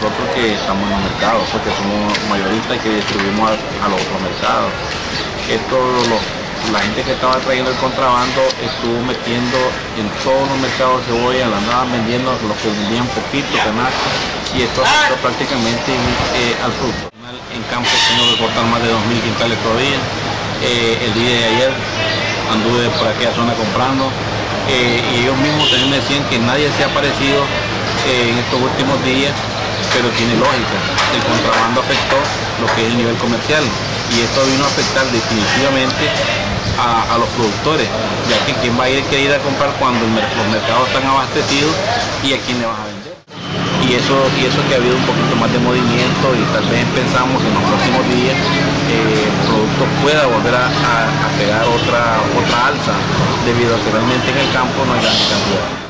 nosotros que estamos en los mercados, porque somos mayoristas y que distribuimos a, los otros mercados. Esto, la gente que estaba trayendo el contrabando estuvo metiendo en todos los mercados de cebolla, la andaban vendiendo los que vendían poquito, canasta, y esto afectó prácticamente eh, al fruto. En campo tengo que cortar más de 2.000 quintales todavía. Eh, el día de ayer anduve por aquella zona comprando eh, y ellos mismos también decían que nadie se ha aparecido en estos últimos días, pero tiene lógica. El contrabando afectó lo que es el nivel comercial y esto vino a afectar definitivamente a, los productores, ya que quién va a ir, ir a comprar cuando los mercados están abastecidos y a quién le vas a vender. Y eso, y eso que ha habido un poquito más de movimiento y tal vez pensamos que en los próximos días eh, el producto pueda volver a, a, pegar otra, otra alza debido a que realmente en el campo no hay gran cantidad.